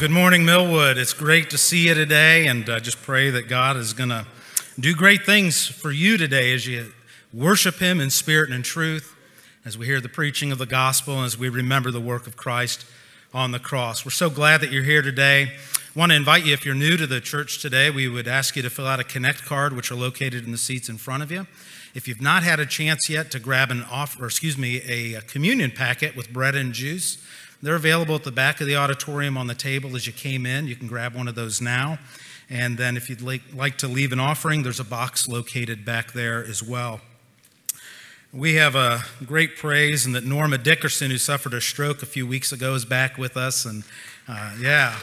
good morning, Millwood. It's great to see you today, and I just pray that God is going to do great things for you today as you worship Him in spirit and in truth, as we hear the preaching of the gospel, and as we remember the work of Christ on the cross. We're so glad that you're here today. I want to invite you, if you're new to the church today, we would ask you to fill out a Connect card, which are located in the seats in front of you. If you've not had a chance yet to grab an offer, excuse me, a communion packet with bread and juice, they're available at the back of the auditorium on the table as you came in. You can grab one of those now. And then if you'd like to leave an offering, there's a box located back there as well. We have a great praise, and that Norma Dickerson, who suffered a stroke a few weeks ago, is back with us. And uh, yeah.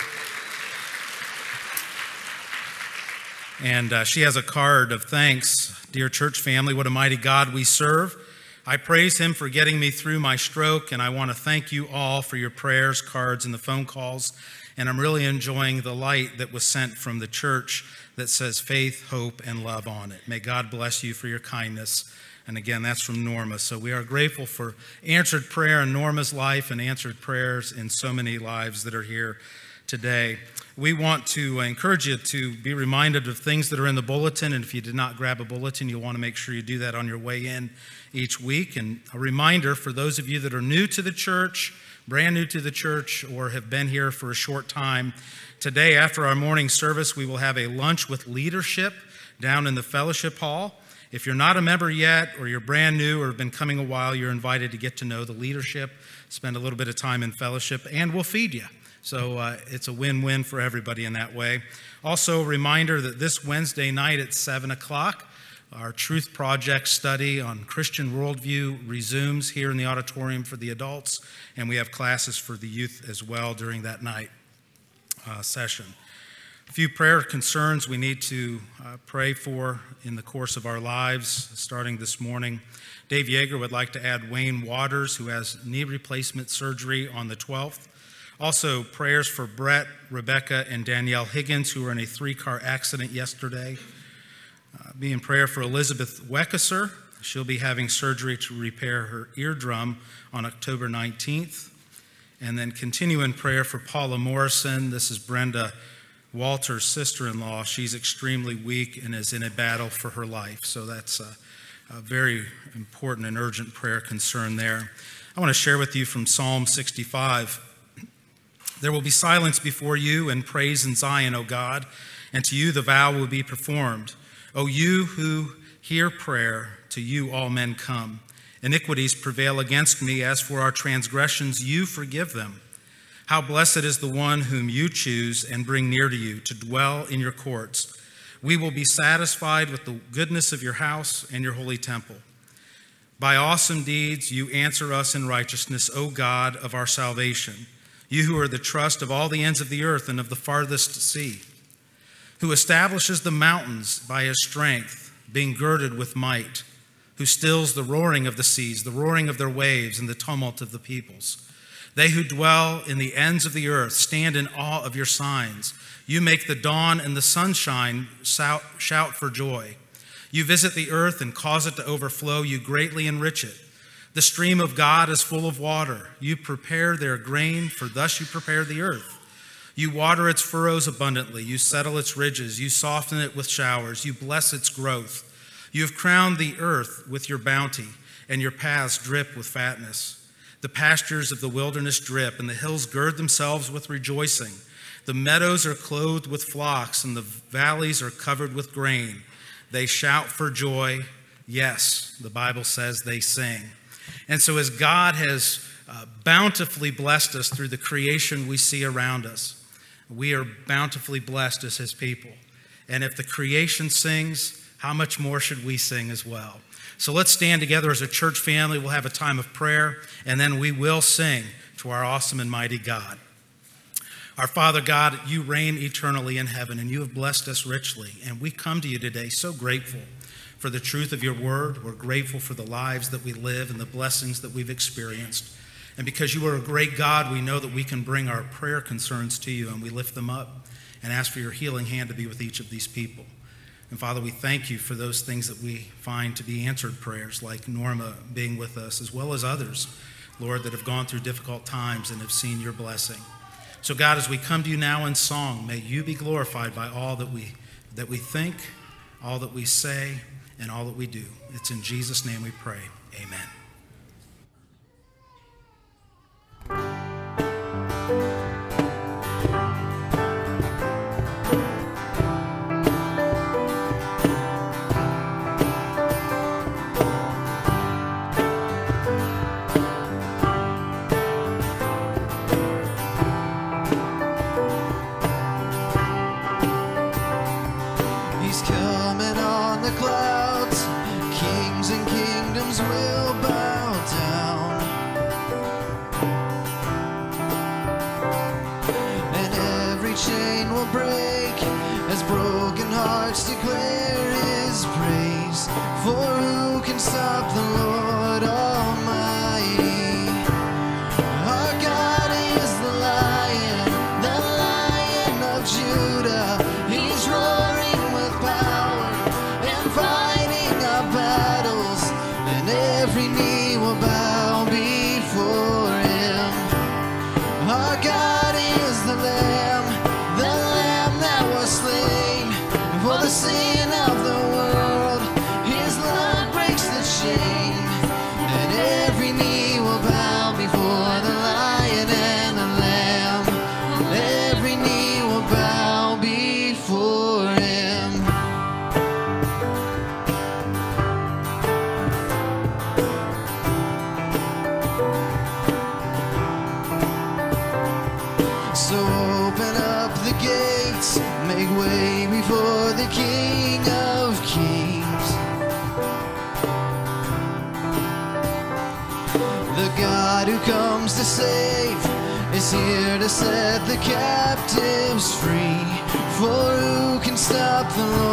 And uh, she has a card of thanks. Dear church family, what a mighty God we serve. I praise him for getting me through my stroke, and I want to thank you all for your prayers, cards, and the phone calls. And I'm really enjoying the light that was sent from the church that says faith, hope, and love on it. May God bless you for your kindness. And again, that's from Norma. So we are grateful for answered prayer in Norma's life and answered prayers in so many lives that are here today. We want to encourage you to be reminded of things that are in the bulletin. And if you did not grab a bulletin, you'll want to make sure you do that on your way in each week. And a reminder for those of you that are new to the church, brand new to the church, or have been here for a short time, today after our morning service, we will have a lunch with leadership down in the fellowship hall. If you're not a member yet, or you're brand new, or have been coming a while, you're invited to get to know the leadership, spend a little bit of time in fellowship, and we'll feed you. So uh, it's a win win for everybody in that way. Also, a reminder that this Wednesday night at 7 o'clock, our Truth Project study on Christian worldview resumes here in the auditorium for the adults, and we have classes for the youth as well during that night uh, session. A few prayer concerns we need to uh, pray for in the course of our lives, starting this morning. Dave Yeager would like to add Wayne Waters, who has knee replacement surgery on the 12th. Also, prayers for Brett, Rebecca, and Danielle Higgins, who were in a three car accident yesterday. Uh, be in prayer for Elizabeth Weckesser. She'll be having surgery to repair her eardrum on October 19th. And then continue in prayer for Paula Morrison. This is Brenda Walter's sister in law. She's extremely weak and is in a battle for her life. So that's a, a very important and urgent prayer concern there. I want to share with you from Psalm 65. There will be silence before you and praise in Zion, O God, and to you the vow will be performed. O you who hear prayer, to you all men come. Iniquities prevail against me. As for our transgressions, you forgive them. How blessed is the one whom you choose and bring near to you to dwell in your courts. We will be satisfied with the goodness of your house and your holy temple. By awesome deeds, you answer us in righteousness, O God of our salvation, you who are the trust of all the ends of the earth and of the farthest sea who establishes the mountains by his strength, being girded with might, who stills the roaring of the seas, the roaring of their waves, and the tumult of the peoples. They who dwell in the ends of the earth stand in awe of your signs. You make the dawn and the sunshine shout for joy. You visit the earth and cause it to overflow. You greatly enrich it. The stream of God is full of water. You prepare their grain, for thus you prepare the earth. You water its furrows abundantly. You settle its ridges. You soften it with showers. You bless its growth. You have crowned the earth with your bounty, and your paths drip with fatness. The pastures of the wilderness drip, and the hills gird themselves with rejoicing. The meadows are clothed with flocks, and the valleys are covered with grain. They shout for joy. Yes, the Bible says they sing. And so, as God has uh, bountifully blessed us through the creation we see around us, we are bountifully blessed as his people. And if the creation sings, how much more should we sing as well? So let's stand together as a church family. We'll have a time of prayer, and then we will sing to our awesome and mighty God. Our Father God, you reign eternally in heaven, and you have blessed us richly. And we come to you today so grateful for the truth of your word. We're grateful for the lives that we live and the blessings that we've experienced. And because you are a great God, we know that we can bring our prayer concerns to you and we lift them up and ask for your healing hand to be with each of these people. And Father, we thank you for those things that we find to be answered prayers, like Norma being with us, as well as others, Lord, that have gone through difficult times and have seen your blessing. So, God, as we come to you now in song, may you be glorified by all that we, that we think, all that we say, and all that we do. It's in Jesus' name we pray. Amen. Thank you. Of the Lord. to set the captives free. For who can stop the Lord?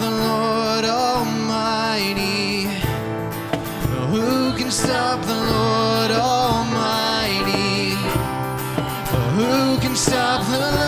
the Lord Almighty. Who can stop the Lord Almighty? Who can stop the Lord?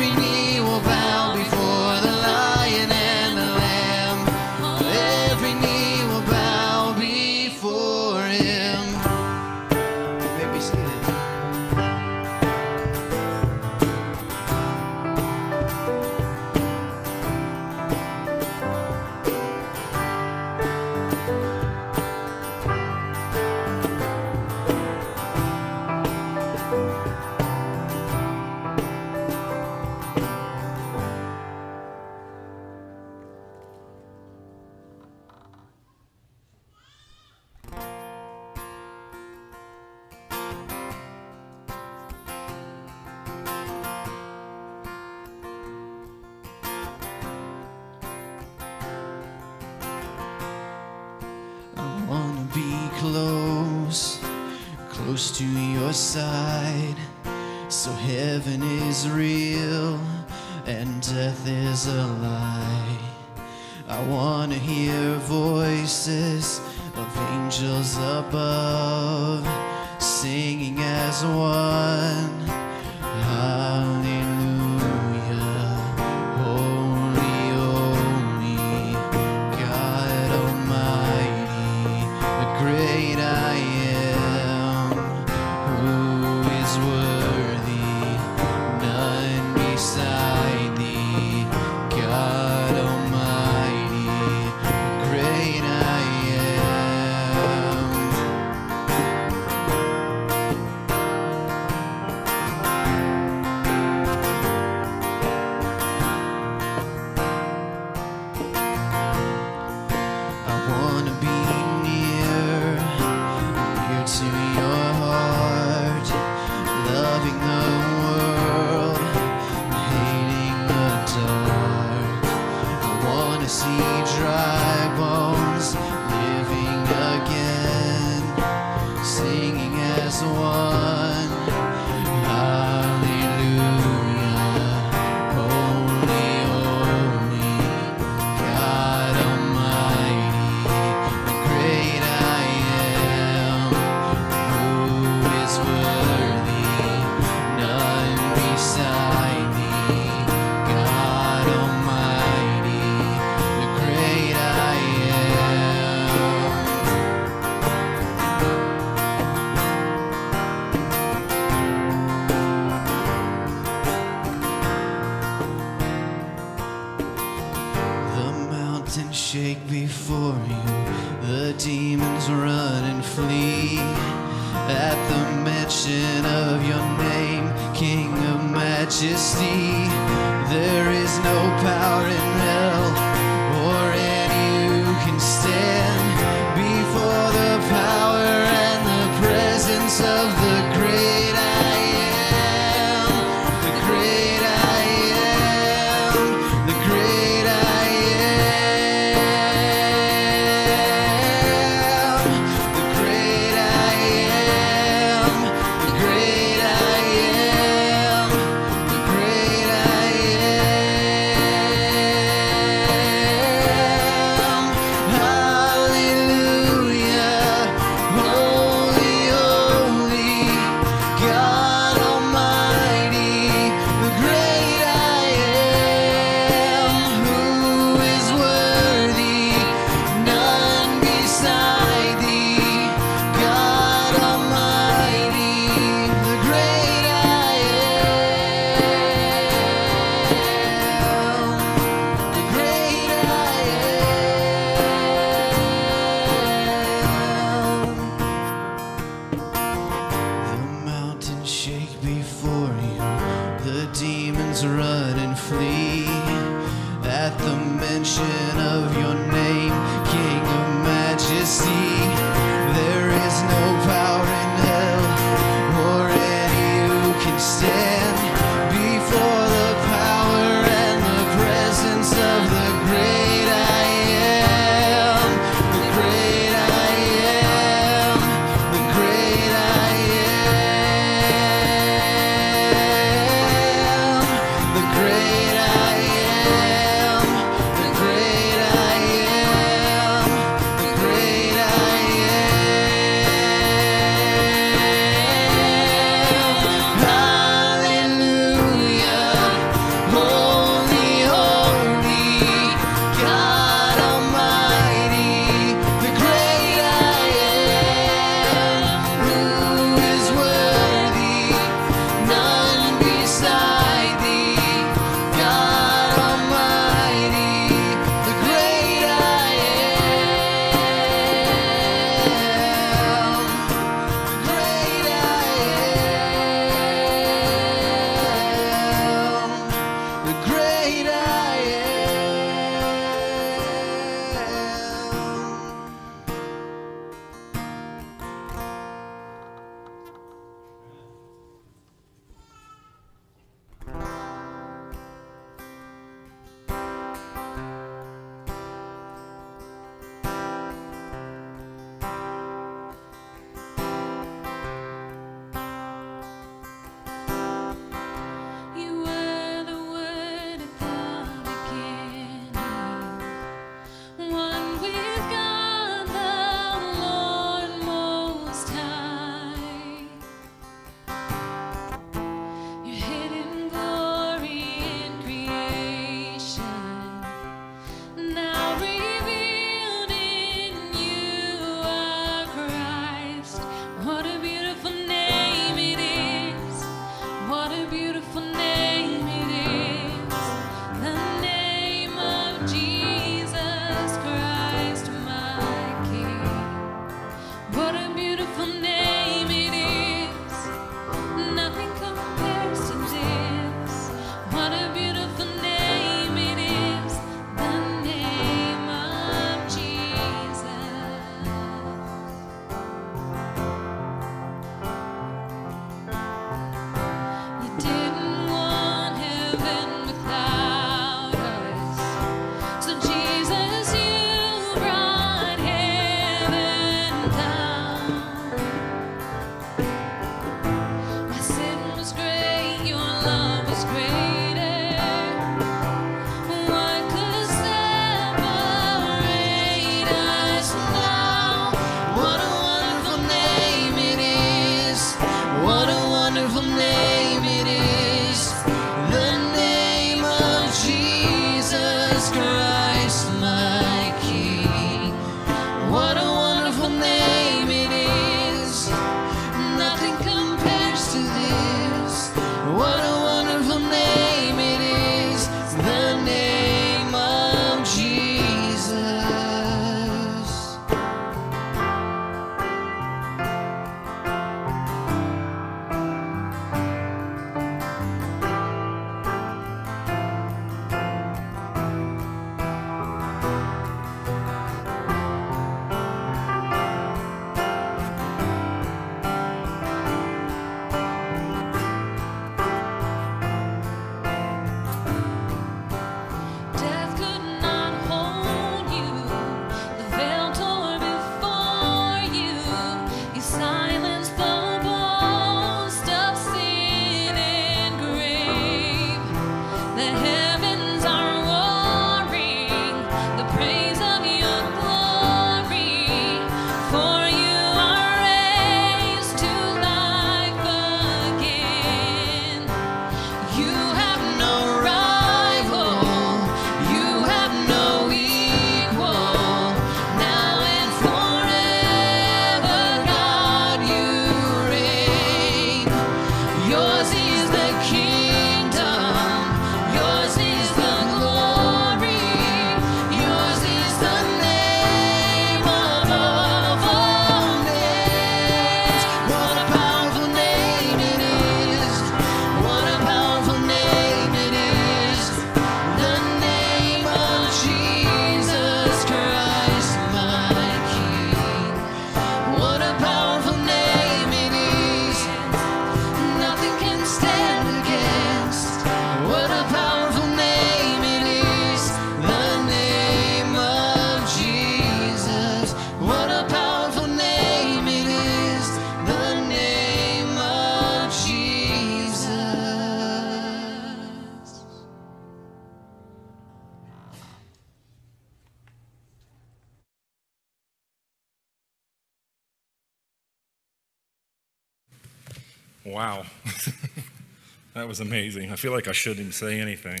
That was amazing. I feel like I shouldn't say anything.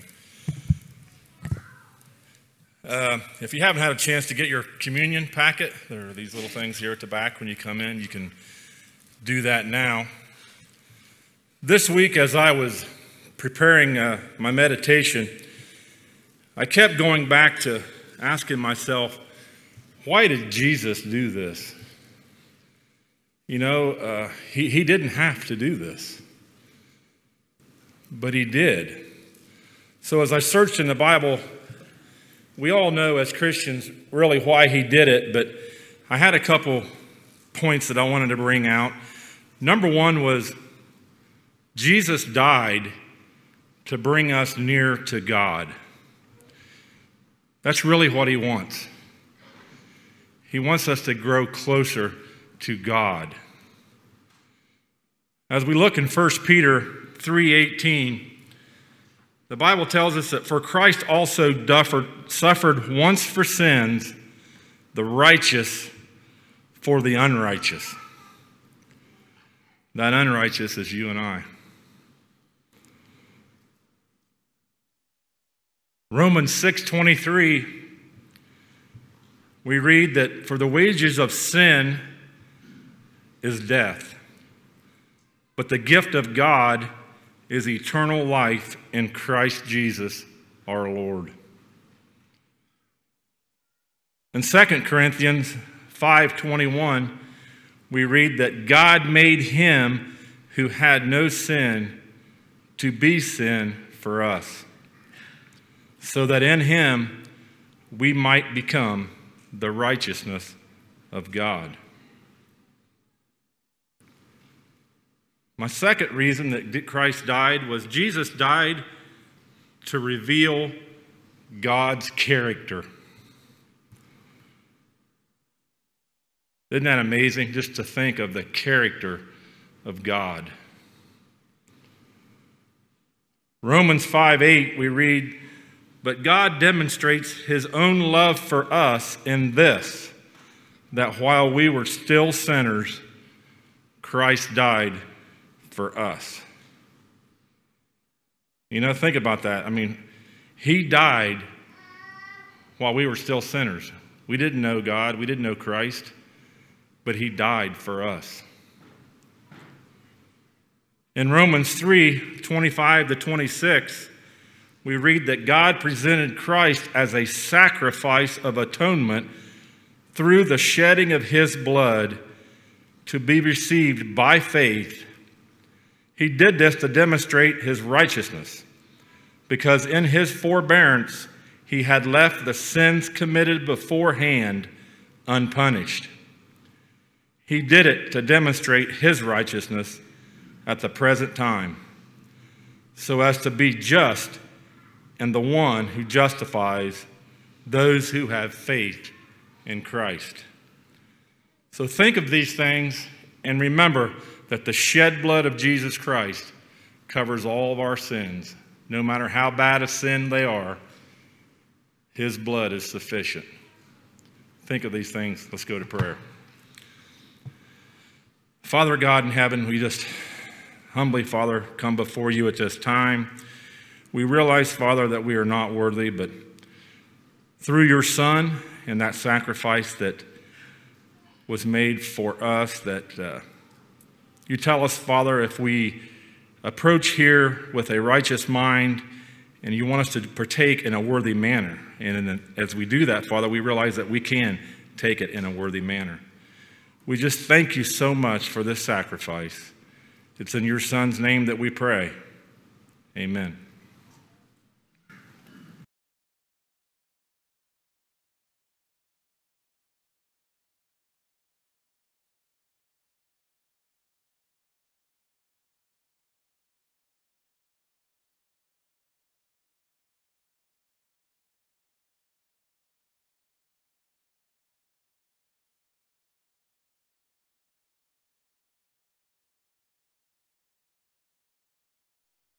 Uh, if you haven't had a chance to get your communion packet, there are these little things here at the back when you come in. You can do that now. This week, as I was preparing uh, my meditation, I kept going back to asking myself, why did Jesus do this? You know, uh, he, he didn't have to do this, but he did. So as I searched in the Bible, we all know as Christians really why he did it, but I had a couple points that I wanted to bring out. Number one was Jesus died to bring us near to God. That's really what he wants. He wants us to grow closer to God. As we look in 1 Peter 3:18, the Bible tells us that for Christ also duffered, suffered once for sins, the righteous for the unrighteous. That unrighteous is you and I. Romans 6:23 we read that for the wages of sin is death, but the gift of God is eternal life in Christ Jesus our Lord. In 2 Corinthians 5:21 we read that God made him who had no sin to be sin for us so that in him we might become the righteousness of God. My second reason that Christ died was Jesus died to reveal God's character. Isn't that amazing just to think of the character of God? Romans 5 8, we read, But God demonstrates his own love for us in this, that while we were still sinners, Christ died for us. You know, think about that. I mean, he died while we were still sinners. We didn't know God, we didn't know Christ, but he died for us. In Romans 3 25 to 26, we read that God presented Christ as a sacrifice of atonement through the shedding of his blood to be received by faith. He did this to demonstrate his righteousness, because in his forbearance he had left the sins committed beforehand unpunished. He did it to demonstrate his righteousness at the present time, so as to be just and the one who justifies those who have faith in Christ. So think of these things and remember that the shed blood of Jesus Christ covers all of our sins. No matter how bad a sin they are, his blood is sufficient. Think of these things. Let's go to prayer. Father God in heaven, we just humbly, Father, come before you at this time. We realize, Father, that we are not worthy, but through your Son and that sacrifice that was made for us, that uh, you tell us, Father, if we approach here with a righteous mind and you want us to partake in a worthy manner. And a, as we do that, Father, we realize that we can take it in a worthy manner. We just thank you so much for this sacrifice. It's in your Son's name that we pray. Amen.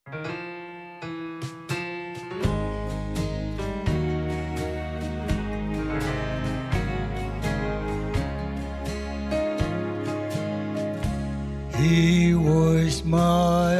He was my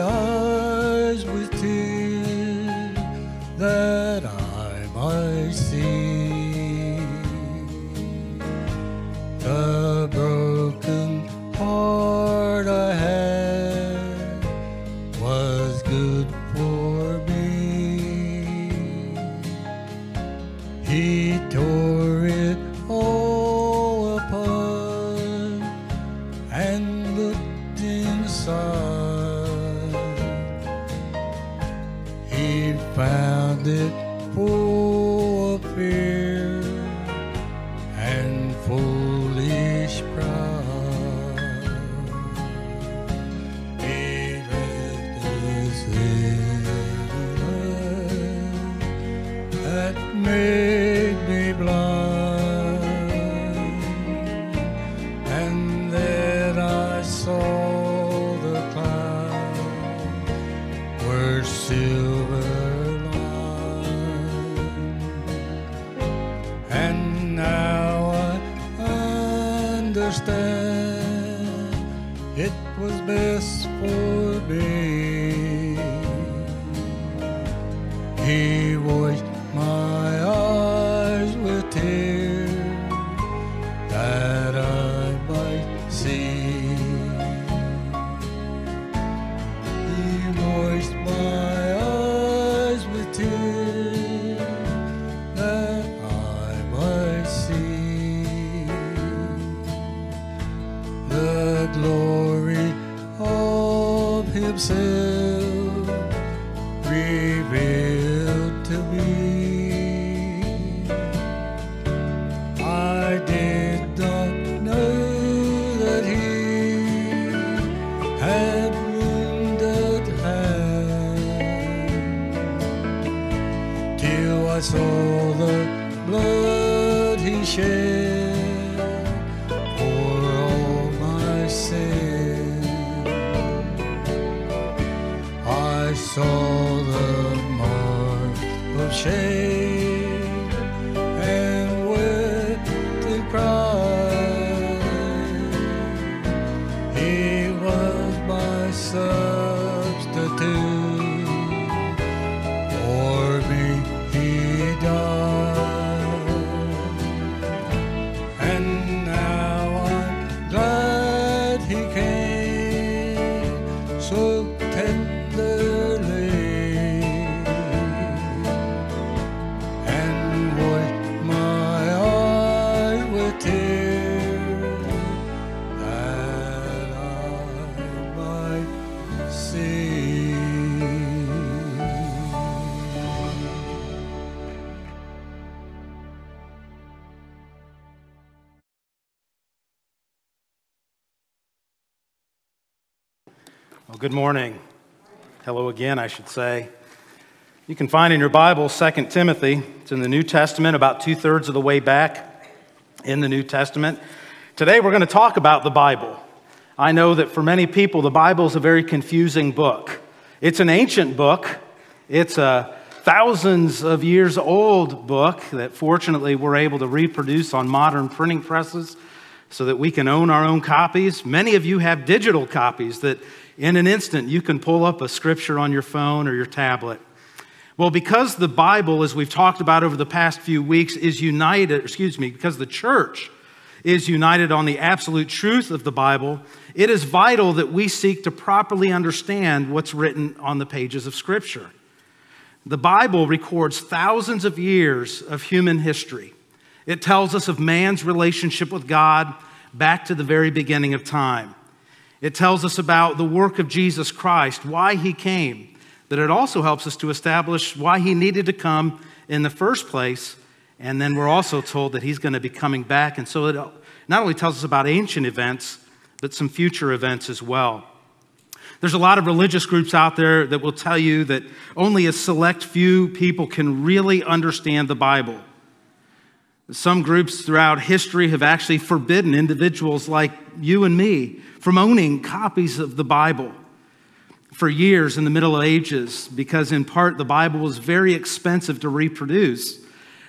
Himself good morning. Hello again, I should say. You can find in your Bible 2 Timothy. It's in the New Testament, about two thirds of the way back in the New Testament. Today we're going to talk about the Bible. I know that for many people, the Bible is a very confusing book. It's an ancient book, it's a thousands of years old book that fortunately we're able to reproduce on modern printing presses so that we can own our own copies. Many of you have digital copies that in an instant you can pull up a scripture on your phone or your tablet. Well, because the Bible, as we've talked about over the past few weeks, is united, excuse me, because the church is united on the absolute truth of the Bible, it is vital that we seek to properly understand what's written on the pages of Scripture. The Bible records thousands of years of human history. It tells us of man's relationship with God back to the very beginning of time. It tells us about the work of Jesus Christ, why he came, but it also helps us to establish why he needed to come in the first place. And then we're also told that he's going to be coming back. And so it not only tells us about ancient events, but some future events as well. There's a lot of religious groups out there that will tell you that only a select few people can really understand the Bible. Some groups throughout history have actually forbidden individuals like you and me from owning copies of the Bible for years in the Middle Ages because, in part, the Bible was very expensive to reproduce.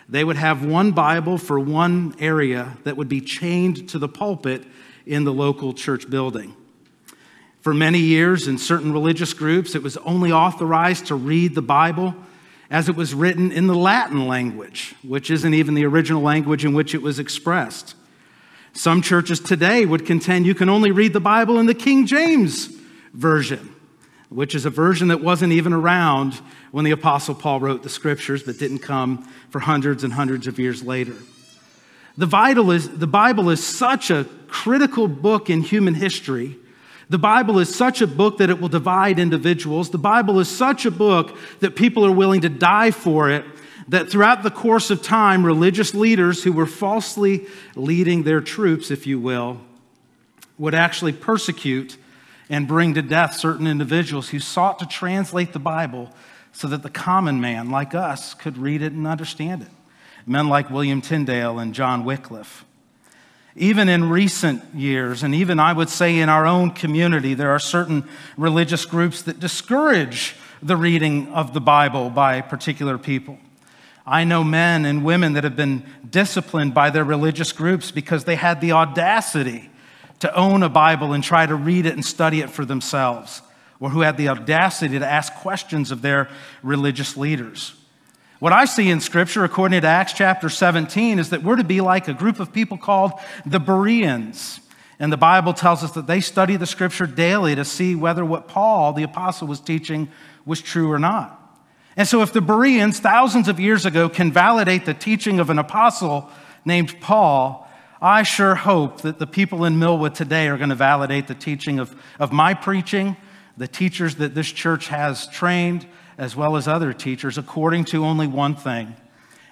They would have one Bible for one area that would be chained to the pulpit in the local church building. For many years, in certain religious groups, it was only authorized to read the Bible as it was written in the Latin language, which isn't even the original language in which it was expressed. Some churches today would contend you can only read the Bible in the King James Version, which is a version that wasn't even around when the Apostle Paul wrote the scriptures, but didn't come for hundreds and hundreds of years later. The, vital is, the Bible is such a critical book in human history. The Bible is such a book that it will divide individuals. The Bible is such a book that people are willing to die for it that throughout the course of time, religious leaders who were falsely leading their troops, if you will, would actually persecute and bring to death certain individuals who sought to translate the Bible so that the common man like us could read it and understand it. Men like William Tyndale and John Wycliffe. Even in recent years, and even I would say in our own community, there are certain religious groups that discourage the reading of the Bible by particular people. I know men and women that have been disciplined by their religious groups because they had the audacity to own a Bible and try to read it and study it for themselves, or who had the audacity to ask questions of their religious leaders. What I see in Scripture, according to Acts chapter 17, is that we're to be like a group of people called the Bereans. And the Bible tells us that they study the Scripture daily to see whether what Paul, the apostle, was teaching was true or not. And so, if the Bereans, thousands of years ago, can validate the teaching of an apostle named Paul, I sure hope that the people in Millwood today are going to validate the teaching of, of my preaching, the teachers that this church has trained, as well as other teachers, according to only one thing,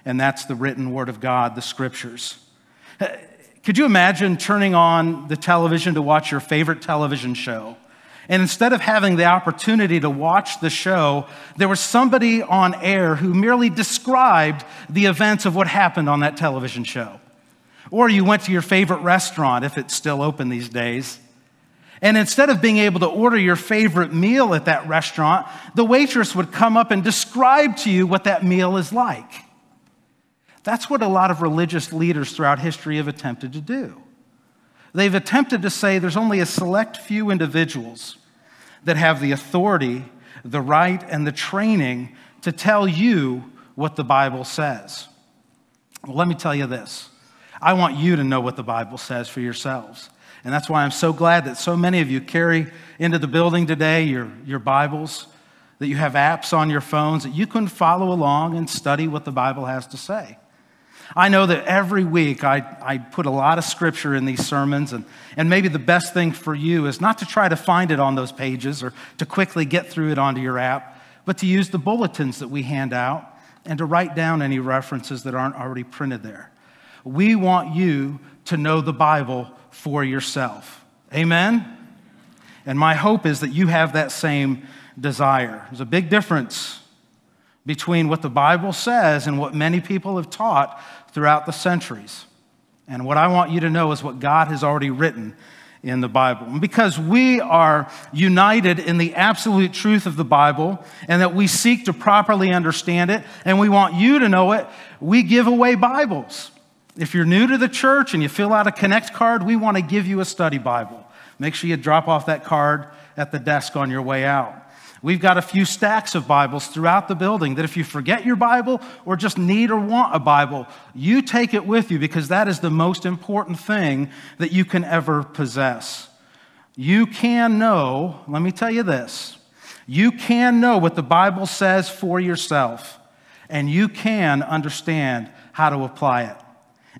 and that's the written word of God, the scriptures. Could you imagine turning on the television to watch your favorite television show? And instead of having the opportunity to watch the show, there was somebody on air who merely described the events of what happened on that television show. Or you went to your favorite restaurant, if it's still open these days. And instead of being able to order your favorite meal at that restaurant, the waitress would come up and describe to you what that meal is like. That's what a lot of religious leaders throughout history have attempted to do. They've attempted to say there's only a select few individuals that have the authority, the right, and the training to tell you what the Bible says. Well, let me tell you this I want you to know what the Bible says for yourselves. And that's why I'm so glad that so many of you carry into the building today your, your Bibles, that you have apps on your phones, that you can follow along and study what the Bible has to say. I know that every week I, I put a lot of scripture in these sermons, and, and maybe the best thing for you is not to try to find it on those pages or to quickly get through it onto your app, but to use the bulletins that we hand out and to write down any references that aren't already printed there. We want you to know the Bible for yourself. Amen? And my hope is that you have that same desire. There's a big difference between what the Bible says and what many people have taught throughout the centuries. And what I want you to know is what God has already written in the Bible. And because we are united in the absolute truth of the Bible and that we seek to properly understand it and we want you to know it, we give away Bibles. If you're new to the church and you fill out a Connect card, we want to give you a study Bible. Make sure you drop off that card at the desk on your way out. We've got a few stacks of Bibles throughout the building that if you forget your Bible or just need or want a Bible, you take it with you because that is the most important thing that you can ever possess. You can know, let me tell you this, you can know what the Bible says for yourself, and you can understand how to apply it.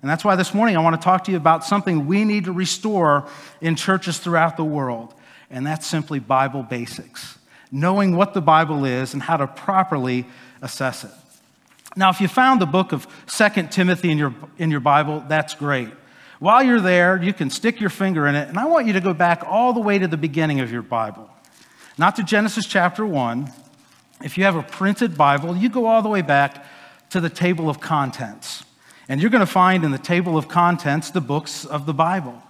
And that's why this morning I want to talk to you about something we need to restore in churches throughout the world, and that's simply Bible basics knowing what the Bible is and how to properly assess it. Now, if you found the book of 2 Timothy in your, in your Bible, that's great. While you're there, you can stick your finger in it, and I want you to go back all the way to the beginning of your Bible. Not to Genesis chapter 1. If you have a printed Bible, you go all the way back to the table of contents. And you're going to find in the table of contents the books of the Bible.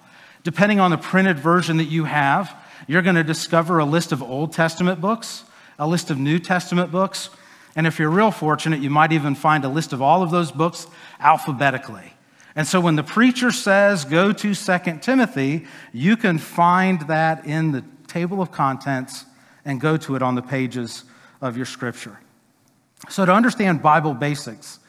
Depending on the printed version that you have, you're going to discover a list of Old Testament books, a list of New Testament books, and if you're real fortunate, you might even find a list of all of those books alphabetically. And so when the preacher says, go to 2 Timothy, you can find that in the table of contents and go to it on the pages of your scripture. So to understand Bible basics,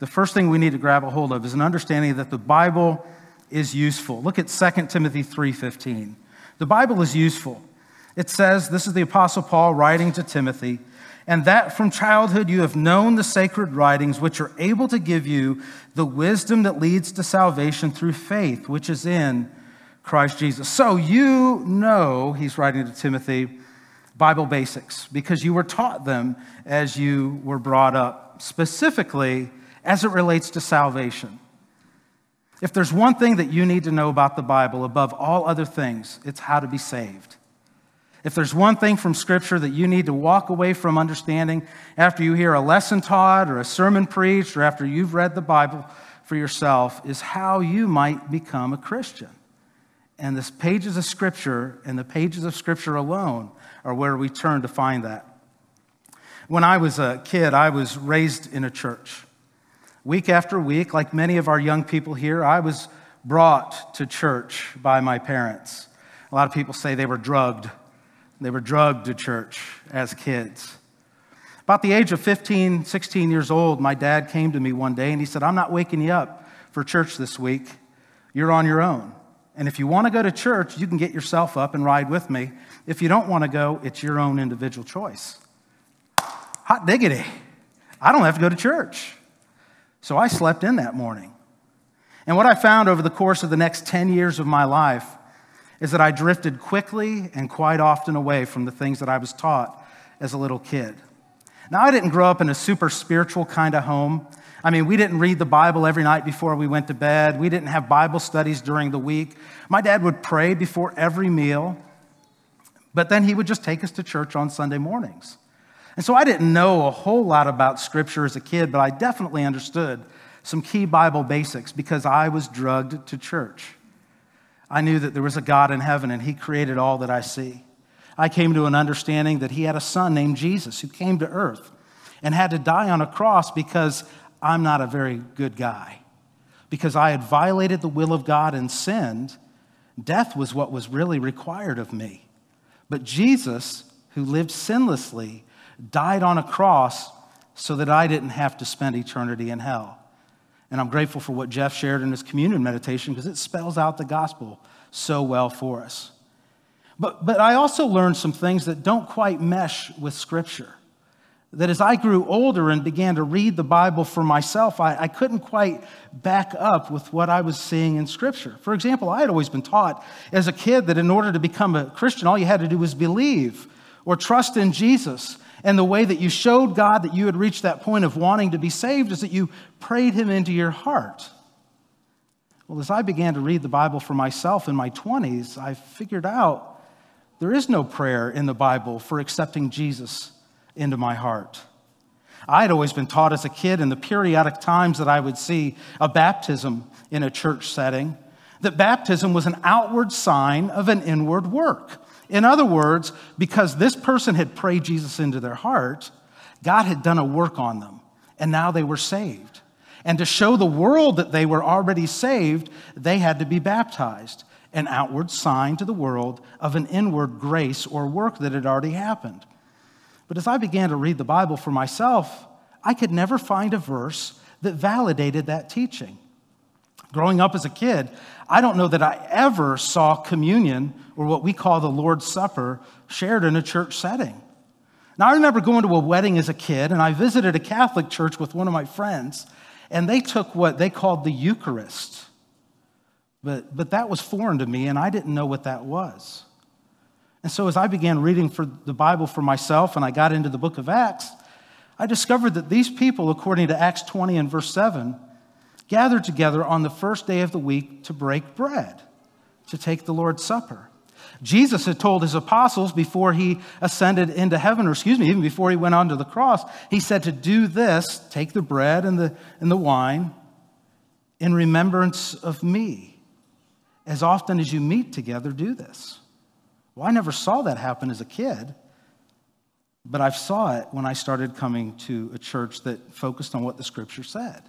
the first thing we need to grab a hold of is an understanding that the Bible is useful. Look at 2 Timothy 3:15. The Bible is useful. It says, this is the Apostle Paul writing to Timothy, and that from childhood you have known the sacred writings, which are able to give you the wisdom that leads to salvation through faith, which is in Christ Jesus. So you know, he's writing to Timothy, Bible basics, because you were taught them as you were brought up, specifically as it relates to salvation. If there's one thing that you need to know about the Bible above all other things, it's how to be saved. If there's one thing from Scripture that you need to walk away from understanding after you hear a lesson taught or a sermon preached or after you've read the Bible for yourself, is how you might become a Christian. And the pages of Scripture and the pages of Scripture alone are where we turn to find that. When I was a kid, I was raised in a church. Week after week, like many of our young people here, I was brought to church by my parents. A lot of people say they were drugged. They were drugged to church as kids. About the age of 15, 16 years old, my dad came to me one day and he said, I'm not waking you up for church this week. You're on your own. And if you want to go to church, you can get yourself up and ride with me. If you don't want to go, it's your own individual choice. Hot diggity. I don't have to go to church. So I slept in that morning. And what I found over the course of the next 10 years of my life is that I drifted quickly and quite often away from the things that I was taught as a little kid. Now, I didn't grow up in a super spiritual kind of home. I mean, we didn't read the Bible every night before we went to bed. We didn't have Bible studies during the week. My dad would pray before every meal, but then he would just take us to church on Sunday mornings. And so I didn't know a whole lot about Scripture as a kid, but I definitely understood some key Bible basics because I was drugged to church. I knew that there was a God in heaven and He created all that I see. I came to an understanding that He had a son named Jesus who came to earth and had to die on a cross because I'm not a very good guy. Because I had violated the will of God and sinned, death was what was really required of me. But Jesus, who lived sinlessly, died on a cross so that I didn't have to spend eternity in hell. And I'm grateful for what Jeff shared in his communion meditation because it spells out the gospel so well for us. But, but I also learned some things that don't quite mesh with Scripture. That as I grew older and began to read the Bible for myself, I, I couldn't quite back up with what I was seeing in Scripture. For example, I had always been taught as a kid that in order to become a Christian, all you had to do was believe or trust in Jesus. And the way that you showed God that you had reached that point of wanting to be saved is that you prayed Him into your heart. Well, as I began to read the Bible for myself in my 20s, I figured out there is no prayer in the Bible for accepting Jesus into my heart. I had always been taught as a kid in the periodic times that I would see a baptism in a church setting that baptism was an outward sign of an inward work. In other words, because this person had prayed Jesus into their heart, God had done a work on them, and now they were saved. And to show the world that they were already saved, they had to be baptized an outward sign to the world of an inward grace or work that had already happened. But as I began to read the Bible for myself, I could never find a verse that validated that teaching. Growing up as a kid, I don't know that I ever saw communion or what we call the Lord's Supper shared in a church setting. Now, I remember going to a wedding as a kid, and I visited a Catholic church with one of my friends, and they took what they called the Eucharist. But, but that was foreign to me, and I didn't know what that was. And so, as I began reading for the Bible for myself and I got into the book of Acts, I discovered that these people, according to Acts 20 and verse 7, gathered together on the first day of the week to break bread, to take the Lord's Supper. Jesus had told his apostles before he ascended into heaven, or excuse me, even before he went on to the cross, he said to do this take the bread and the, and the wine in remembrance of me. As often as you meet together, do this. Well, I never saw that happen as a kid, but I saw it when I started coming to a church that focused on what the scripture said.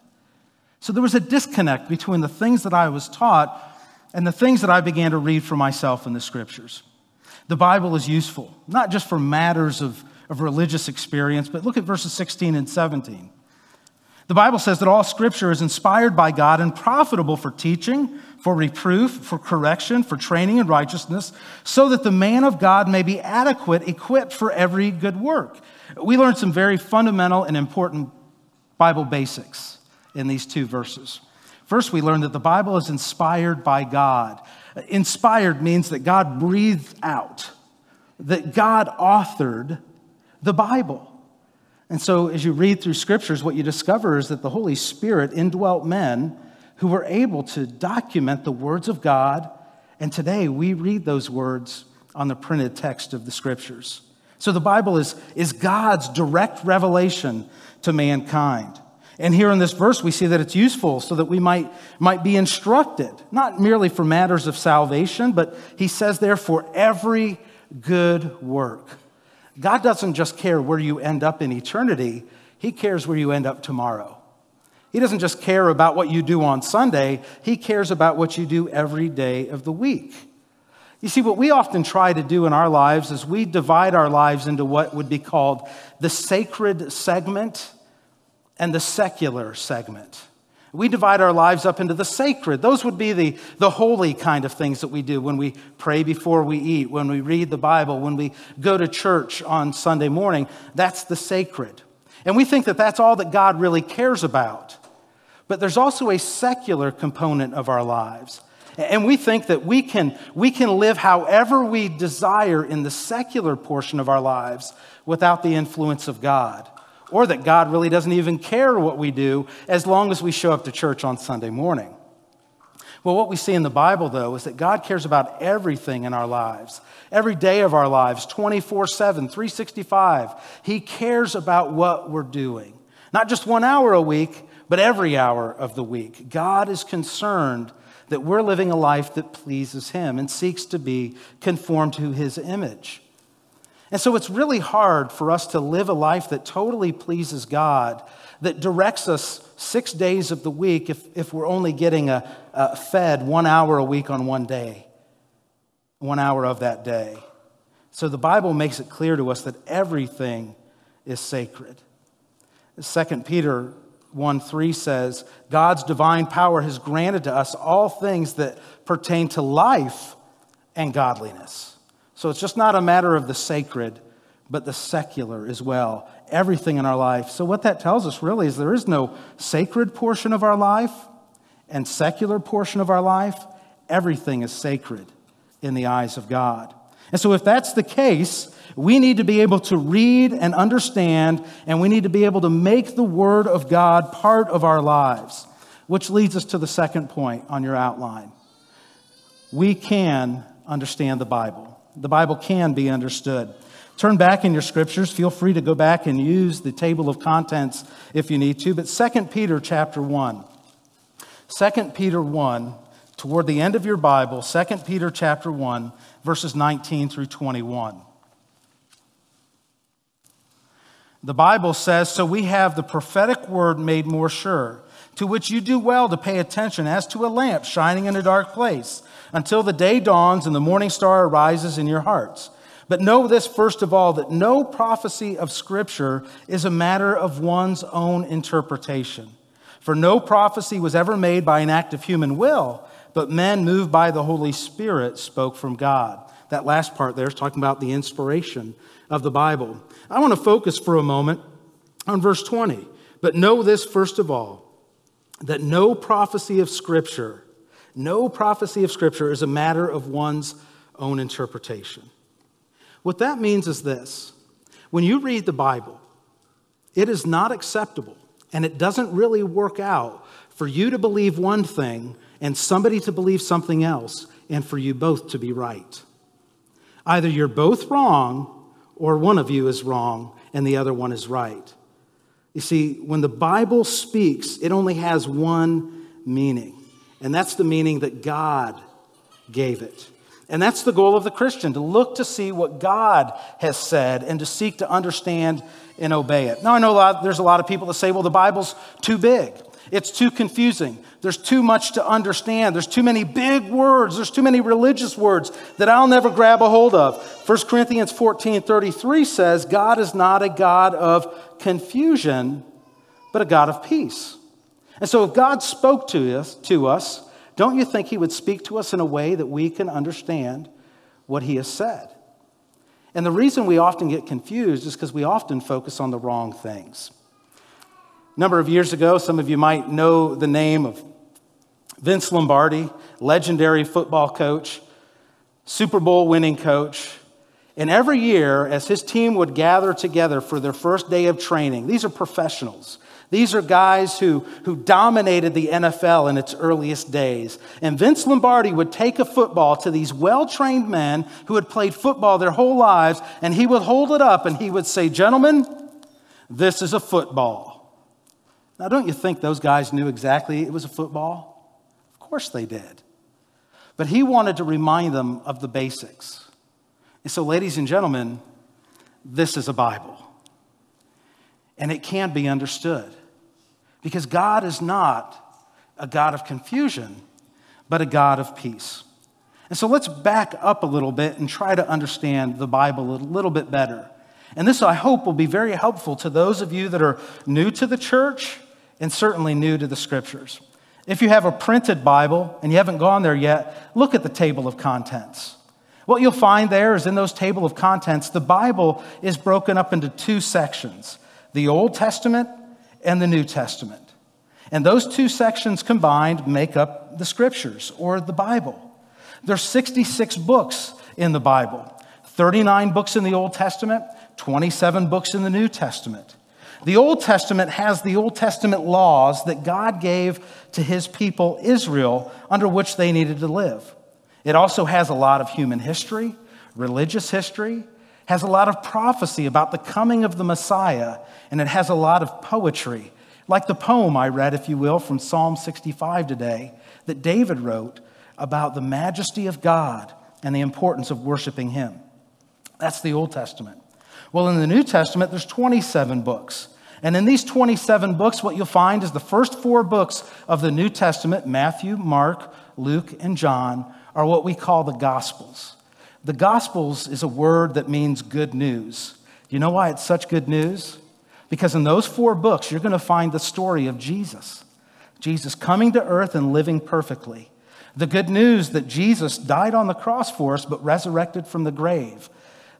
So there was a disconnect between the things that I was taught and the things that I began to read for myself in the scriptures. The Bible is useful, not just for matters of, of religious experience, but look at verses 16 and 17. The Bible says that all scripture is inspired by God and profitable for teaching, for reproof, for correction, for training in righteousness, so that the man of God may be adequate, equipped for every good work. We learned some very fundamental and important Bible basics in these two verses. First, we learn that the Bible is inspired by God. Inspired means that God breathed out, that God authored the Bible. And so, as you read through scriptures, what you discover is that the Holy Spirit indwelt men who were able to document the words of God. And today, we read those words on the printed text of the scriptures. So, the Bible is, is God's direct revelation to mankind. And here in this verse, we see that it's useful so that we might, might be instructed, not merely for matters of salvation, but he says there for every good work. God doesn't just care where you end up in eternity, He cares where you end up tomorrow. He doesn't just care about what you do on Sunday, He cares about what you do every day of the week. You see, what we often try to do in our lives is we divide our lives into what would be called the sacred segment and the secular segment. We divide our lives up into the sacred. Those would be the, the holy kind of things that we do when we pray before we eat, when we read the Bible, when we go to church on Sunday morning. That's the sacred. And we think that that's all that God really cares about. But there's also a secular component of our lives. And we think that we can, we can live however we desire in the secular portion of our lives without the influence of God or that God really doesn't even care what we do as long as we show up to church on Sunday morning. Well, what we see in the Bible, though, is that God cares about everything in our lives, every day of our lives, 24 7, 365. He cares about what we're doing. Not just one hour a week, but every hour of the week. God is concerned that we're living a life that pleases Him and seeks to be conformed to His image. And so it's really hard for us to live a life that totally pleases God, that directs us six days of the week if, if we're only getting a, a fed one hour a week on one day, one hour of that day. So the Bible makes it clear to us that everything is sacred. 2 Peter 1 3 says, God's divine power has granted to us all things that pertain to life and godliness. So it's just not a matter of the sacred, but the secular as well. Everything in our life. So, what that tells us really is there is no sacred portion of our life and secular portion of our life. Everything is sacred in the eyes of God. And so, if that's the case, we need to be able to read and understand, and we need to be able to make the Word of God part of our lives. Which leads us to the second point on your outline. We can understand the Bible, the Bible can be understood. Turn back in your scriptures. Feel free to go back and use the table of contents if you need to. But 2 Peter chapter 1. 2 Peter 1, toward the end of your Bible, 2 Peter chapter 1, verses 19 through 21. The Bible says, So we have the prophetic word made more sure, to which you do well to pay attention as to a lamp shining in a dark place, until the day dawns and the morning star arises in your hearts. But know this first of all that no prophecy of Scripture is a matter of one's own interpretation. For no prophecy was ever made by an act of human will, but men moved by the Holy Spirit spoke from God. That last part there is talking about the inspiration of the Bible. I want to focus for a moment on verse 20. But know this first of all that no prophecy of Scripture, no prophecy of Scripture is a matter of one's own interpretation. What that means is this when you read the Bible, it is not acceptable and it doesn't really work out for you to believe one thing and somebody to believe something else and for you both to be right. Either you're both wrong or one of you is wrong and the other one is right. You see, when the Bible speaks, it only has one meaning, and that's the meaning that God gave it. And that's the goal of the Christian to look to see what God has said and to seek to understand and obey it. Now, I know a lot, there's a lot of people that say, well, the Bible's too big, it's too confusing. There's too much to understand. There's too many big words. There's too many religious words that I'll never grab a hold of. 1 Corinthians 14 33 says, God is not a God of confusion, but a God of peace. And so if God spoke to us, to us, don't you think he would speak to us in a way that we can understand what he has said? And the reason we often get confused is because we often focus on the wrong things. A number of years ago, some of you might know the name of Vince Lombardi, legendary football coach, Super Bowl winning coach. And every year, as his team would gather together for their first day of training, these are professionals. These are guys who, who dominated the NFL in its earliest days. And Vince Lombardi would take a football to these well trained men who had played football their whole lives, and he would hold it up and he would say, Gentlemen, this is a football. Now, don't you think those guys knew exactly it was a football? Of course they did. But he wanted to remind them of the basics. And so, ladies and gentlemen, this is a Bible. And it can be understood. Because God is not a God of confusion, but a God of peace. And so let's back up a little bit and try to understand the Bible a little bit better. And this, I hope, will be very helpful to those of you that are new to the church and certainly new to the scriptures. If you have a printed Bible and you haven't gone there yet, look at the table of contents. What you'll find there is in those table of contents, the Bible is broken up into two sections the Old Testament and the New Testament. And those two sections combined make up the scriptures or the Bible. There's 66 books in the Bible 39 books in the Old Testament, 27 books in the New Testament. The Old Testament has the Old Testament laws that God gave to his people Israel under which they needed to live. It also has a lot of human history, religious history, has a lot of prophecy about the coming of the Messiah, and it has a lot of poetry, like the poem I read, if you will, from Psalm 65 today, that David wrote about the majesty of God and the importance of worshiping him. That's the Old Testament. Well, in the New Testament, there's 27 books. And in these 27 books, what you'll find is the first four books of the New Testament Matthew, Mark, Luke, and John are what we call the Gospels. The Gospels is a word that means good news. You know why it's such good news? Because in those four books, you're going to find the story of Jesus. Jesus coming to earth and living perfectly. The good news that Jesus died on the cross for us, but resurrected from the grave.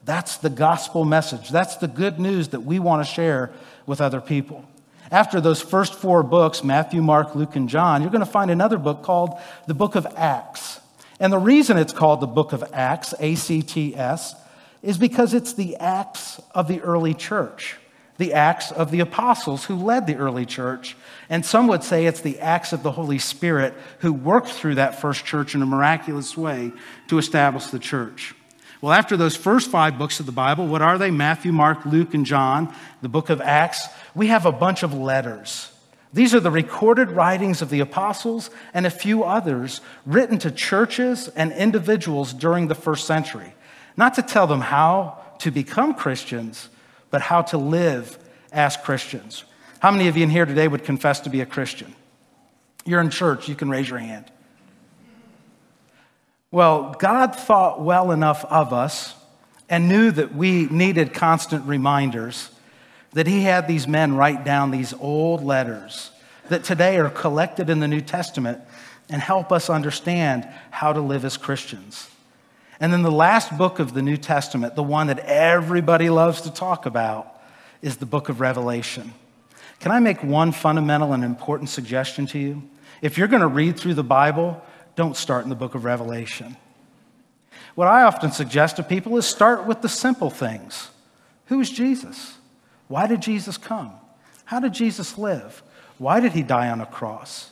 That's the gospel message. That's the good news that we want to share with other people. After those first four books Matthew, Mark, Luke, and John you're going to find another book called the Book of Acts. And the reason it's called the Book of Acts, A C T S, is because it's the acts of the early church, the acts of the apostles who led the early church. And some would say it's the acts of the Holy Spirit who worked through that first church in a miraculous way to establish the church. Well, after those first five books of the Bible, what are they? Matthew, Mark, Luke, and John, the book of Acts. We have a bunch of letters. These are the recorded writings of the apostles and a few others written to churches and individuals during the first century, not to tell them how to become Christians, but how to live as Christians. How many of you in here today would confess to be a Christian? You're in church, you can raise your hand. Well, God thought well enough of us and knew that we needed constant reminders that He had these men write down these old letters that today are collected in the New Testament and help us understand how to live as Christians. And then the last book of the New Testament, the one that everybody loves to talk about, is the book of Revelation. Can I make one fundamental and important suggestion to you? If you're going to read through the Bible, don't start in the book of Revelation. What I often suggest to people is start with the simple things. Who is Jesus? Why did Jesus come? How did Jesus live? Why did he die on a cross?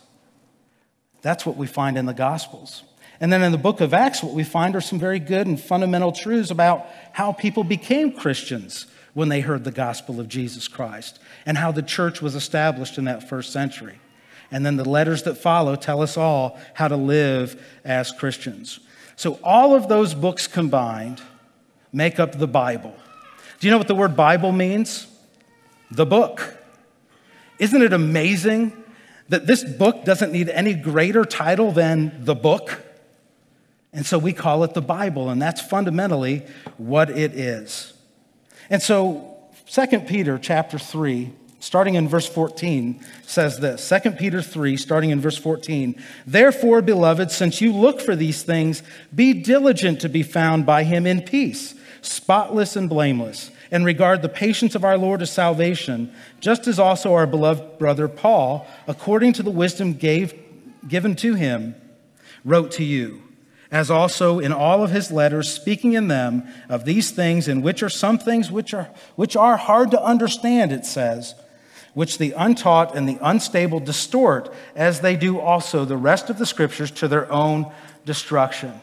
That's what we find in the Gospels. And then in the book of Acts, what we find are some very good and fundamental truths about how people became Christians when they heard the gospel of Jesus Christ and how the church was established in that first century. And then the letters that follow tell us all how to live as Christians. So, all of those books combined make up the Bible. Do you know what the word Bible means? The book. Isn't it amazing that this book doesn't need any greater title than the book? And so we call it the Bible, and that's fundamentally what it is. And so 2 Peter chapter 3 starting in verse 14, says this 2 Peter 3, starting in verse 14. Therefore, beloved, since you look for these things, be diligent to be found by him in peace, spotless and blameless, and regard the patience of our Lord as salvation, just as also our beloved brother Paul, according to the wisdom gave, given to him, wrote to you as also in all of his letters, speaking in them of these things, in which are some things which are, which are hard to understand, it says, which the untaught and the unstable distort, as they do also the rest of the scriptures to their own destruction.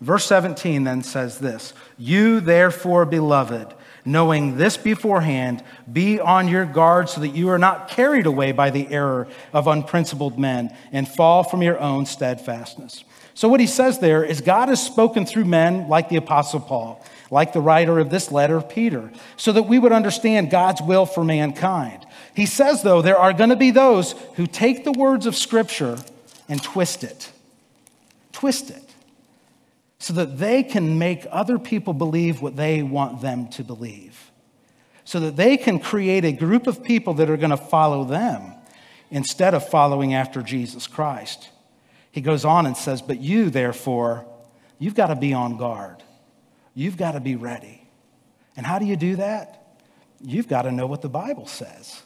Verse 17 then says this You, therefore, beloved, knowing this beforehand, be on your guard so that you are not carried away by the error of unprincipled men and fall from your own steadfastness. So, what he says there is God has spoken through men like the Apostle Paul, like the writer of this letter, Peter, so that we would understand God's will for mankind. He says, though, there are going to be those who take the words of Scripture and twist it. Twist it. So that they can make other people believe what they want them to believe. So that they can create a group of people that are going to follow them instead of following after Jesus Christ. He goes on and says, But you, therefore, you've got to be on guard. You've got to be ready. And how do you do that? You've got to know what the Bible says.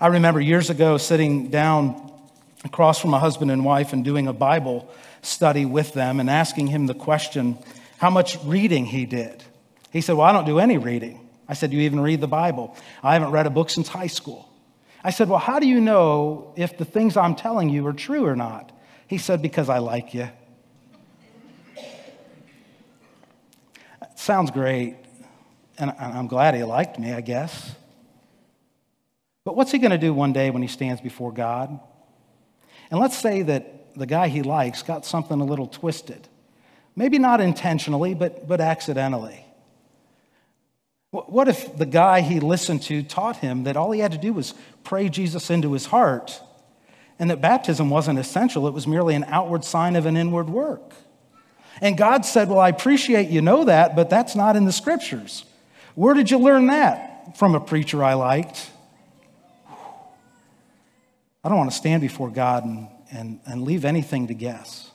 I remember years ago sitting down across from a husband and wife and doing a Bible study with them and asking him the question how much reading he did. He said, Well, I don't do any reading. I said, You even read the Bible? I haven't read a book since high school. I said, Well, how do you know if the things I'm telling you are true or not? He said, Because I like you. Sounds great. And I'm glad he liked me, I guess. But what's he going to do one day when he stands before God? And let's say that the guy he likes got something a little twisted. Maybe not intentionally, but, but accidentally. What if the guy he listened to taught him that all he had to do was pray Jesus into his heart and that baptism wasn't essential, it was merely an outward sign of an inward work? And God said, Well, I appreciate you know that, but that's not in the scriptures. Where did you learn that? from a preacher I liked. I don't want to stand before God and, and, and leave anything to guess.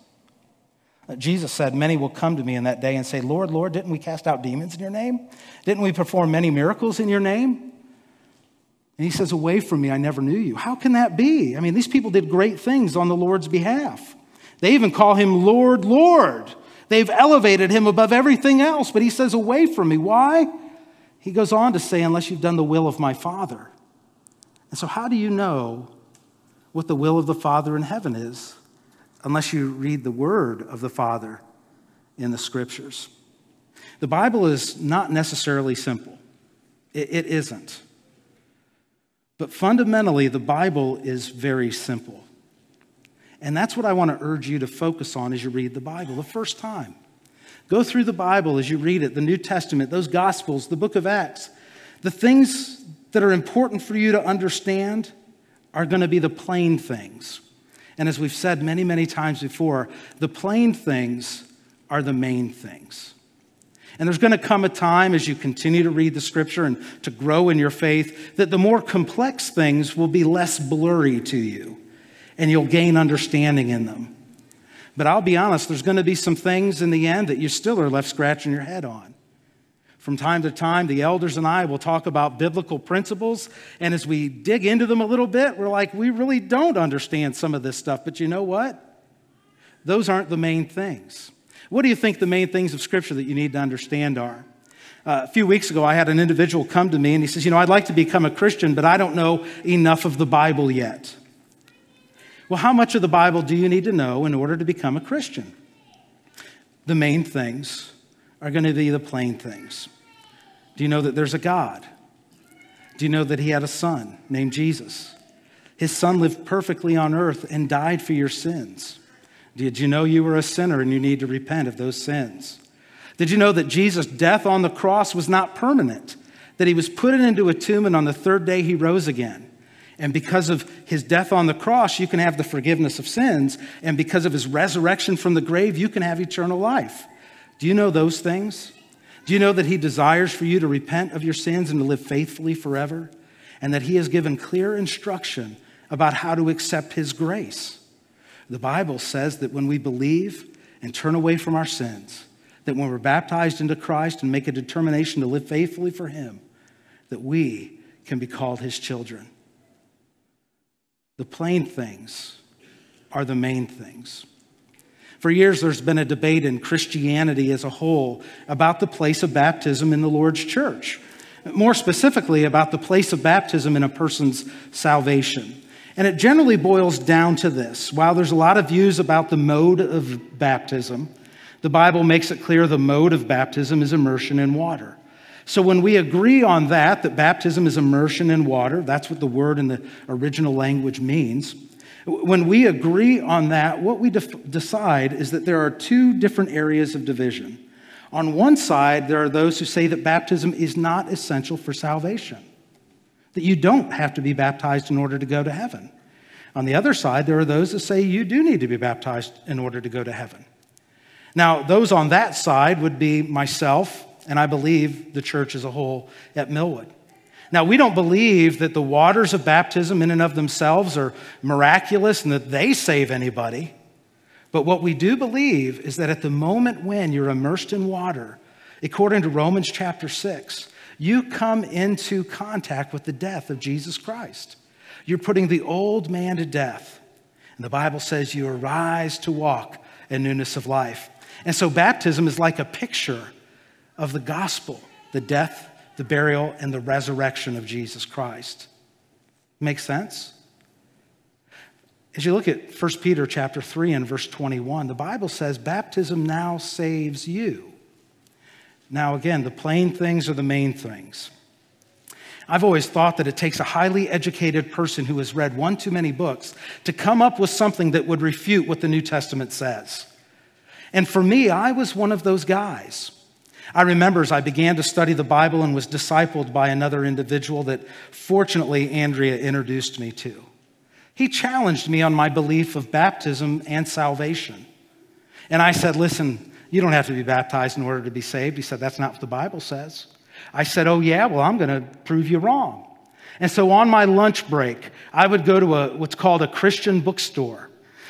Uh, Jesus said, Many will come to me in that day and say, Lord, Lord, didn't we cast out demons in your name? Didn't we perform many miracles in your name? And he says, Away from me, I never knew you. How can that be? I mean, these people did great things on the Lord's behalf. They even call him Lord, Lord. They've elevated him above everything else, but he says, Away from me. Why? He goes on to say, Unless you've done the will of my Father. And so, how do you know what the will of the Father in heaven is unless you read the word of the Father in the scriptures? The Bible is not necessarily simple, it, it isn't. But fundamentally, the Bible is very simple. And that's what I want to urge you to focus on as you read the Bible the first time. Go through the Bible as you read it, the New Testament, those Gospels, the book of Acts. The things that are important for you to understand are going to be the plain things. And as we've said many, many times before, the plain things are the main things. And there's going to come a time as you continue to read the scripture and to grow in your faith that the more complex things will be less blurry to you and you'll gain understanding in them. But I'll be honest, there's going to be some things in the end that you still are left scratching your head on. From time to time, the elders and I will talk about biblical principles. And as we dig into them a little bit, we're like, we really don't understand some of this stuff. But you know what? Those aren't the main things. What do you think the main things of Scripture that you need to understand are? Uh, a few weeks ago, I had an individual come to me and he says, You know, I'd like to become a Christian, but I don't know enough of the Bible yet. Well, how much of the Bible do you need to know in order to become a Christian? The main things are going to be the plain things. Do you know that there's a God? Do you know that He had a son named Jesus? His son lived perfectly on earth and died for your sins. Did you know you were a sinner and you need to repent of those sins? Did you know that Jesus' death on the cross was not permanent? That he was put into a tomb and on the third day he rose again? And because of his death on the cross, you can have the forgiveness of sins. And because of his resurrection from the grave, you can have eternal life. Do you know those things? Do you know that he desires for you to repent of your sins and to live faithfully forever? And that he has given clear instruction about how to accept his grace. The Bible says that when we believe and turn away from our sins, that when we're baptized into Christ and make a determination to live faithfully for him, that we can be called his children. The plain things are the main things. For years, there's been a debate in Christianity as a whole about the place of baptism in the Lord's church. More specifically, about the place of baptism in a person's salvation. And it generally boils down to this. While there's a lot of views about the mode of baptism, the Bible makes it clear the mode of baptism is immersion in water. So when we agree on that, that baptism is immersion in water, that's what the word in the original language means. When we agree on that, what we def- decide is that there are two different areas of division. On one side, there are those who say that baptism is not essential for salvation, that you don't have to be baptized in order to go to heaven. On the other side, there are those that say you do need to be baptized in order to go to heaven. Now, those on that side would be myself, and I believe the church as a whole at Millwood. Now, we don't believe that the waters of baptism in and of themselves are miraculous and that they save anybody. But what we do believe is that at the moment when you're immersed in water, according to Romans chapter 6, you come into contact with the death of Jesus Christ. You're putting the old man to death. And the Bible says you arise to walk in newness of life. And so baptism is like a picture of the gospel, the death, the burial, and the resurrection of Jesus Christ. Make sense? As you look at 1 Peter chapter 3 and verse 21, the Bible says baptism now saves you. Now, again, the plain things are the main things. I've always thought that it takes a highly educated person who has read one too many books to come up with something that would refute what the New Testament says. And for me, I was one of those guys. I remember as I began to study the Bible and was discipled by another individual that fortunately Andrea introduced me to. He challenged me on my belief of baptism and salvation. And I said, Listen, you don't have to be baptized in order to be saved. He said, That's not what the Bible says. I said, Oh, yeah, well, I'm going to prove you wrong. And so on my lunch break, I would go to a, what's called a Christian bookstore.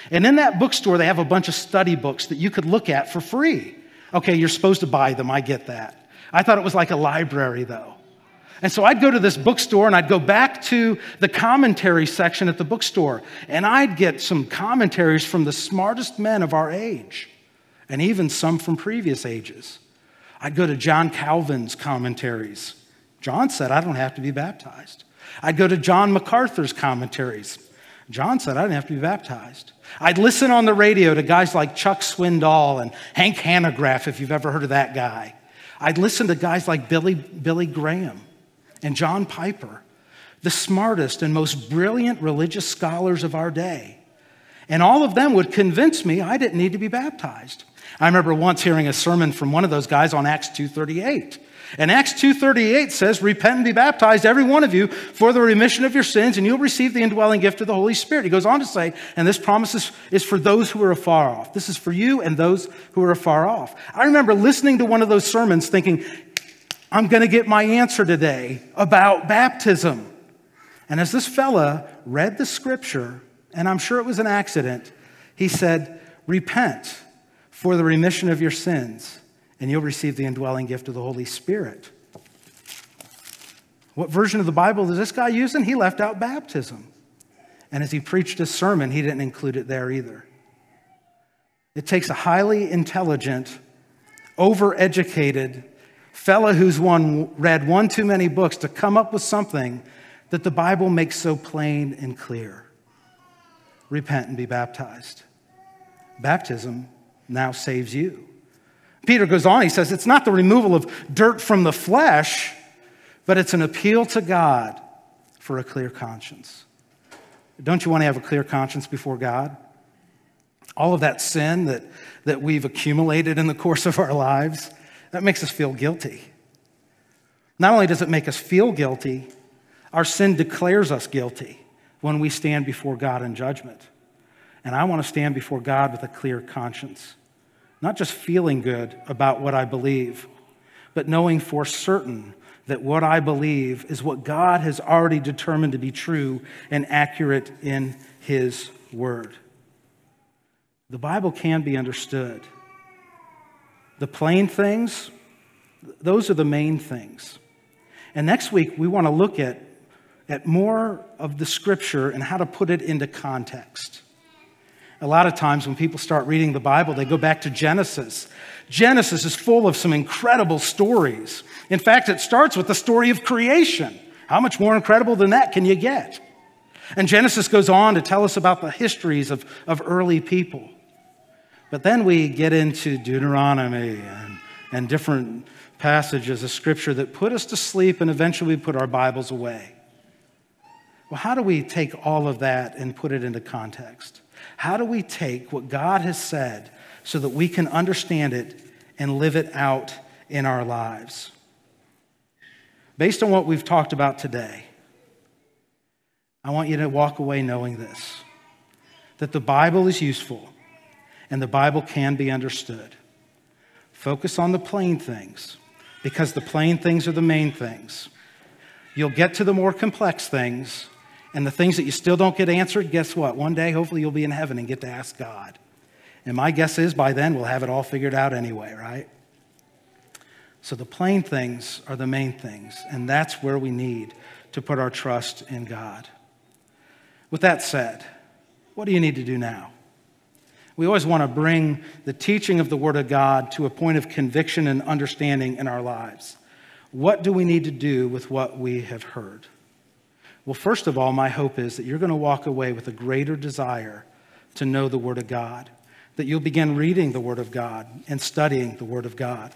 And in that bookstore, they have a bunch of study books that you could look at for free. Okay, you're supposed to buy them, I get that. I thought it was like a library, though. And so I'd go to this bookstore and I'd go back to the commentary section at the bookstore, and I'd get some commentaries from the smartest men of our age, and even some from previous ages. I'd go to John Calvin's commentaries. John said, I don't have to be baptized. I'd go to John MacArthur's commentaries. John said, I didn't have to be baptized. I'd listen on the radio to guys like Chuck Swindoll and Hank Hanegraaff, if you've ever heard of that guy. I'd listen to guys like Billy, Billy Graham and John Piper, the smartest and most brilliant religious scholars of our day. And all of them would convince me I didn't need to be baptized. I remember once hearing a sermon from one of those guys on Acts 2:38. And Acts 2:38 says, "Repent and be baptized every one of you for the remission of your sins and you'll receive the indwelling gift of the Holy Spirit." He goes on to say, "And this promise is, is for those who are afar off. This is for you and those who are afar off." I remember listening to one of those sermons thinking, I'm going to get my answer today about baptism. And as this fella read the scripture, and I'm sure it was an accident, he said, Repent for the remission of your sins, and you'll receive the indwelling gift of the Holy Spirit. What version of the Bible is this guy using? He left out baptism. And as he preached his sermon, he didn't include it there either. It takes a highly intelligent, overeducated fella who's one, read one too many books to come up with something that the Bible makes so plain and clear. Repent and be baptized. Baptism now saves you. Peter goes on, he says, it's not the removal of dirt from the flesh, but it's an appeal to God for a clear conscience. Don't you want to have a clear conscience before God? All of that sin that, that we've accumulated in the course of our lives, that makes us feel guilty. Not only does it make us feel guilty, our sin declares us guilty when we stand before God in judgment. And I want to stand before God with a clear conscience, not just feeling good about what I believe, but knowing for certain that what I believe is what God has already determined to be true and accurate in His Word. The Bible can be understood. The plain things, those are the main things. And next week, we want to look at, at more of the scripture and how to put it into context. A lot of times when people start reading the Bible, they go back to Genesis. Genesis is full of some incredible stories. In fact, it starts with the story of creation. How much more incredible than that can you get? And Genesis goes on to tell us about the histories of, of early people. But then we get into Deuteronomy and, and different passages of scripture that put us to sleep and eventually put our Bibles away. Well, how do we take all of that and put it into context? How do we take what God has said so that we can understand it and live it out in our lives? Based on what we've talked about today, I want you to walk away knowing this that the Bible is useful and the Bible can be understood. Focus on the plain things because the plain things are the main things. You'll get to the more complex things, and the things that you still don't get answered, guess what? One day, hopefully, you'll be in heaven and get to ask God. And my guess is by then, we'll have it all figured out anyway, right? So the plain things are the main things, and that's where we need to put our trust in God. With that said, what do you need to do now? We always want to bring the teaching of the Word of God to a point of conviction and understanding in our lives. What do we need to do with what we have heard? Well, first of all, my hope is that you're going to walk away with a greater desire to know the Word of God, that you'll begin reading the Word of God and studying the Word of God.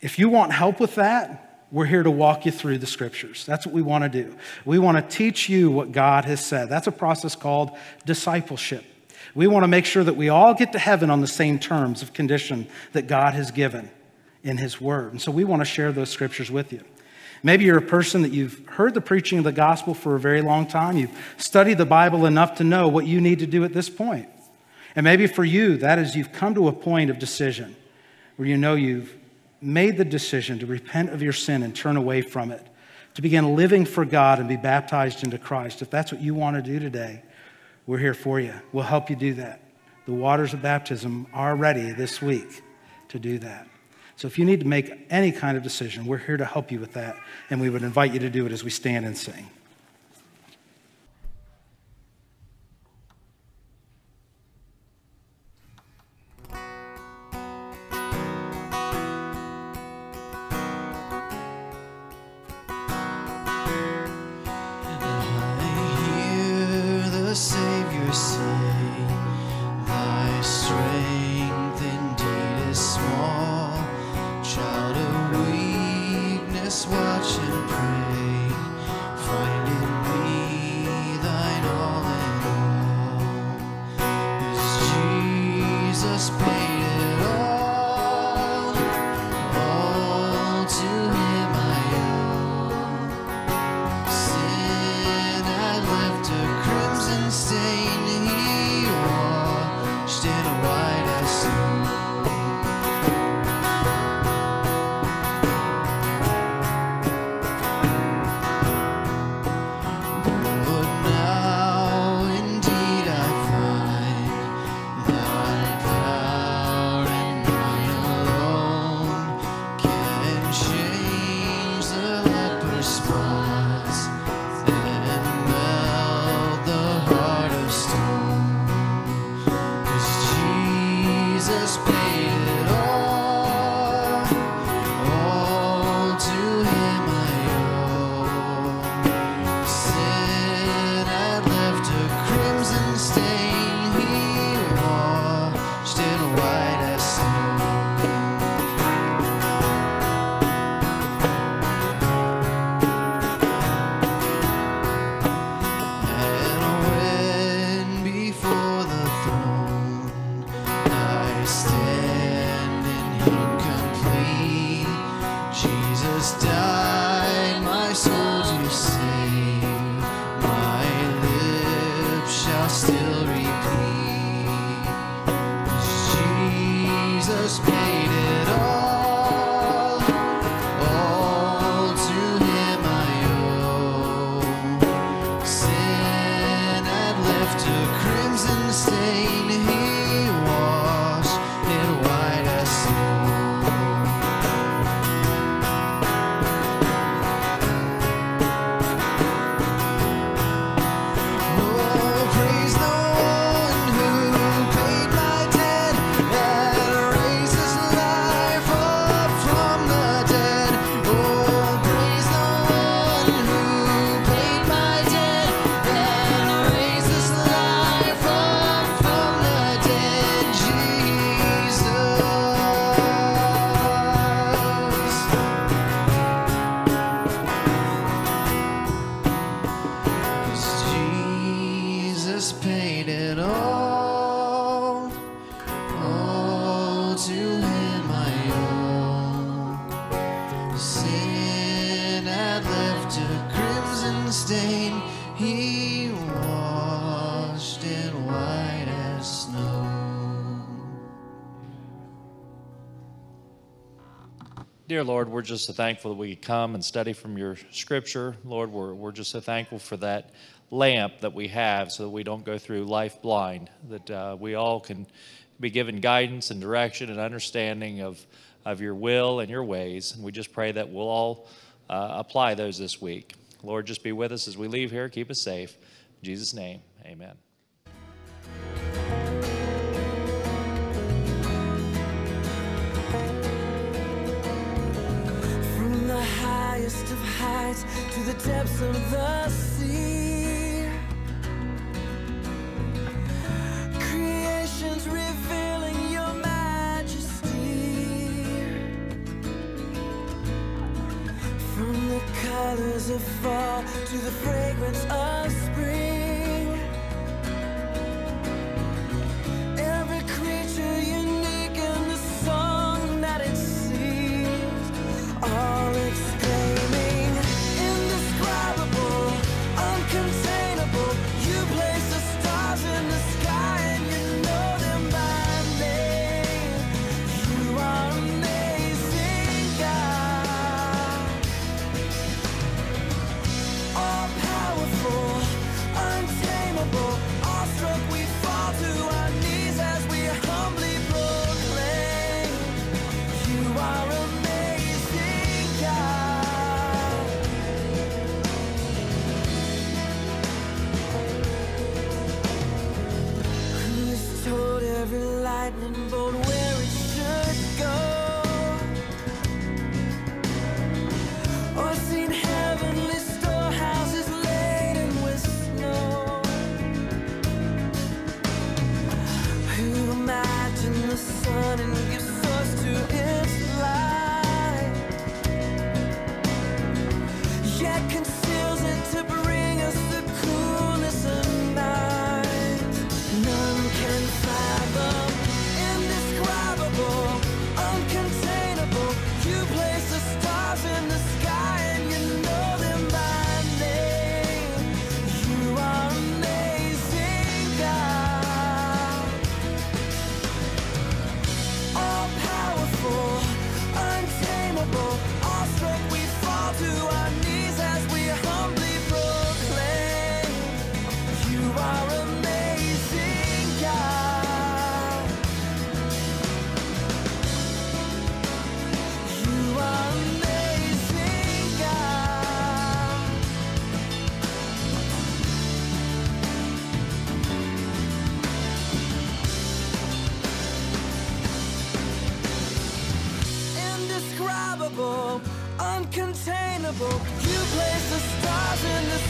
If you want help with that, we're here to walk you through the scriptures. That's what we want to do. We want to teach you what God has said. That's a process called discipleship. We want to make sure that we all get to heaven on the same terms of condition that God has given in His Word. And so we want to share those scriptures with you. Maybe you're a person that you've heard the preaching of the gospel for a very long time. You've studied the Bible enough to know what you need to do at this point. And maybe for you, that is you've come to a point of decision where you know you've made the decision to repent of your sin and turn away from it, to begin living for God and be baptized into Christ, if that's what you want to do today, we're here for you. We'll help you do that. The waters of baptism are ready this week to do that. So if you need to make any kind of decision, we're here to help you with that, and we would invite you to do it as we stand and sing. Lord, we're just so thankful that we come and study from your scripture. Lord, we're, we're just so thankful for that lamp that we have so that we don't go through life blind, that uh, we all can be given guidance and direction and understanding of, of your will and your ways. And we just pray that we'll all uh, apply those this week. Lord, just be with us as we leave here. Keep us safe. In Jesus' name, amen. The highest of heights to the depths of the sea. Creation's revealing your majesty. From the colors of fall to the fragrance of spring. All exclaiming, running You place the stars in the